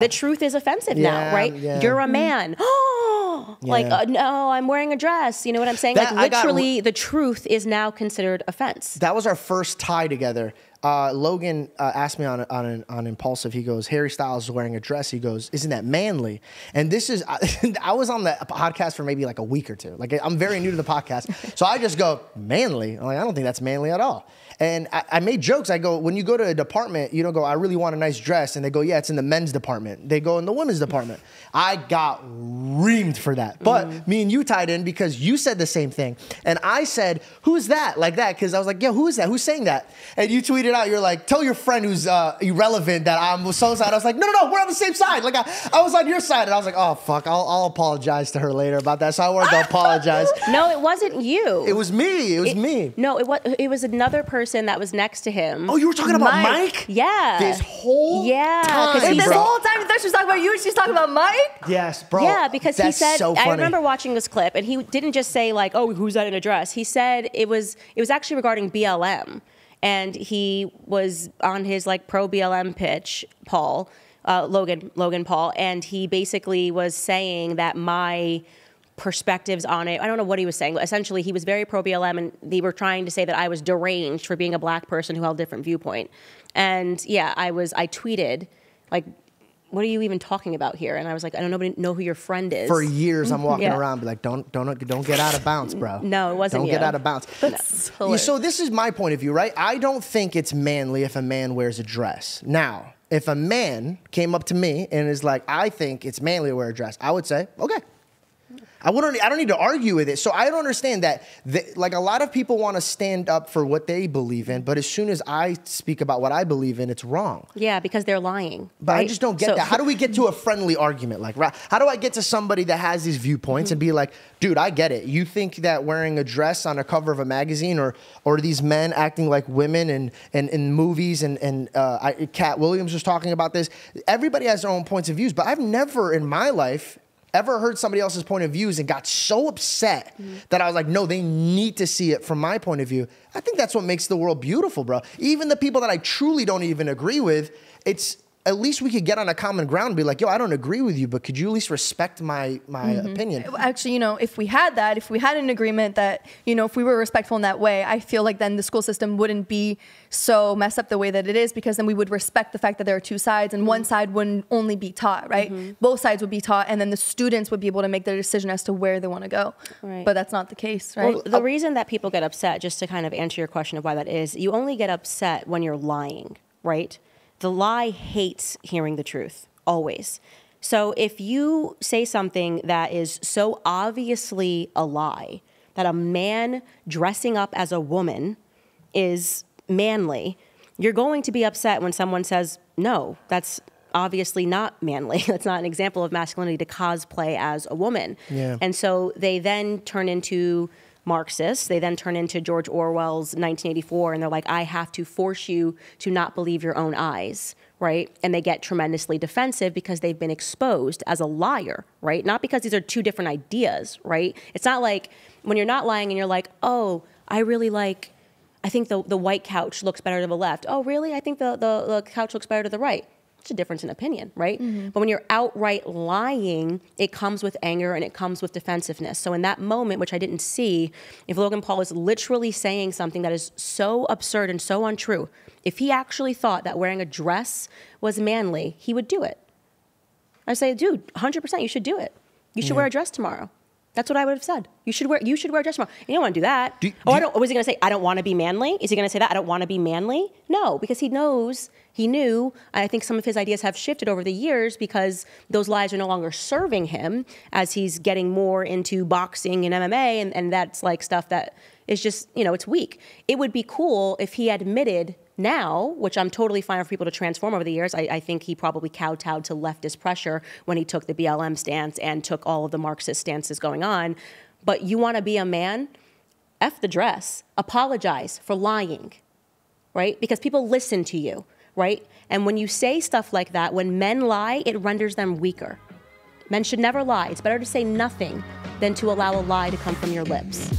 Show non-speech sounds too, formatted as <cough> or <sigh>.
the truth is offensive Yeah, now, right? yeah. You're a man. <gasps> like, uh, no, I'm wearing a dress. You know what I'm saying? That- like, literally, the truth is now considered offense. That was our first tie together. Uh, Logan uh, asked me on on an, on Impaulsive. He goes, Harry Styles is wearing a dress. He goes, isn't that manly? And this is I, <laughs> I was on the podcast for maybe like a week or two. Like I'm very new to the podcast, so I just go manly. I'm like I don't think that's manly at all. And I, I made jokes. I go, when you go to a department, you don't go, I really want a nice dress. And they go, yeah, it's in the men's department. They go in the women's department. I got reamed for that. But me and you tied in because you said the same thing. And I said, who's that? Like that. Because I was like, yeah, who is that? Who's saying that? And you tweeted out, you're like, tell your friend who's uh, irrelevant that I'm so side. I was like, no, no, no, we're on the same side. Like I, I was on your side. And I was like, oh, fuck, I'll, I'll apologize to her later about that. So I wanted to apologize. <laughs> No, it wasn't you. It was me. It was me. No, it was it was another person that was next to him. Oh, you were talking about Mike. Mike? Yeah. This whole Yeah, 'cause time, he This bro. whole time, she was talking about you, and she's talking about Mike. Yes, bro. Yeah, because he said so I remember watching this clip and he didn't just say like, "Oh, who's that in a dress?" He said it was it was actually regarding BLM and he was on his like pro BLM pitch, Paul, uh, Logan Logan Paul, and he basically was saying that my perspectives on it. I don't know what he was saying, but essentially he was very pro BLM and they were trying to say that I was deranged for being a black person who held a different viewpoint. And yeah, I was I tweeted like what are you even talking about here? And I was like, I don't know, know who your friend is. For years, I'm walking Yeah. around, be like, don't, don't, don't get out of bounds, bro. No, it wasn't Don't get out of bounds. So this is my point of view, right? I don't think it's manly if a man wears a dress. Now, if a man came up to me and is like, I think it's manly to wear a dress, I would say, okay. I wouldn't. I don't need to argue with it. So I don't understand that. The, like a lot of people want to stand up for what they believe in, but as soon as I speak about what I believe in, it's wrong. Yeah, because they're lying. But I just don't get So- that. How do we get to a friendly argument? Like, right, how do I get to somebody that has these viewpoints and be like, dude, I get it. You think that wearing a dress on a cover of a magazine or or these men acting like women and and in movies and and uh, I, Katt Williams was talking about this. Everybody has their own points of views, but I've never in my life ever heard somebody else's point of views and got so upset mm-hmm. that I was like, no, they need to see it from my point of view. I think that's what makes the world beautiful, bro. Even the people that I truly don't even agree with, it's at least we could get on a common ground and be like, yo, I don't agree with you, but could you at least respect my my mm-hmm. opinion? Actually, you know, if we had that, if we had an agreement that, you know, if we were respectful in that way, I feel like then the school system wouldn't be so messed up the way that it is because then we would respect the fact that there are two sides and one mm-hmm. side wouldn't only be taught, right? Mm-hmm. Both sides would be taught and then the students would be able to make their decision as to where they want to go. Right. But that's not the case, right? Well, the reason that people get upset, just to kind of answer your question of why that is, you only get upset when you're lying, right? The lie hates hearing the truth, always. So if you say something that is so obviously a lie, that a man dressing up as a woman is manly, you're going to be upset when someone says, no, that's obviously not manly. <laughs> That's not an example of masculinity to cosplay as a woman. Yeah. And so they then turn into Marxists. They then turn into George Orwell's 1984, and they're like, I have to force you to not believe your own eyes, right? And they get tremendously defensive because they've been exposed as a liar, right? Not because these are two different ideas, right? It's not like when you're not lying and you're like, oh, I really like, I think the, the white couch looks better to the left. Oh, really? I think the, the, the couch looks better to the right. It's a difference in opinion, right? Mm-hmm. But when you're outright lying, it comes with anger and it comes with defensiveness. So in that moment, which I didn't see, if Logan Paul is literally saying something that is so absurd and so untrue, if he actually thought that wearing a dress was manly, he would do it. I say, dude, 100%, you should do it. You should wear a dress tomorrow. That's what I would have said. You should wear. You should wear a dress tomorrow. You don't want to do that. Do- oh, I don't. Was he going to say I don't want to be manly? Is he going to say that I don't want to be manly? No, because he knows. He knew. and I think some of his ideas have shifted over the years because those lies are no longer serving him as he's getting more into boxing and MMA, and, and that's like stuff that is just you know it's weak. It would be cool if he admitted now, which I'm totally fine for people to transform over the years. I, I think he probably kowtowed to leftist pressure when he took the BLM stance and took all of the Marxist stances going on. But you want to be a man? F the dress. Apologize for lying, right? Because people listen to you, right? And when you say stuff like that, when men lie, it renders them weaker. Men should never lie. It's better to say nothing than to allow a lie to come from your lips.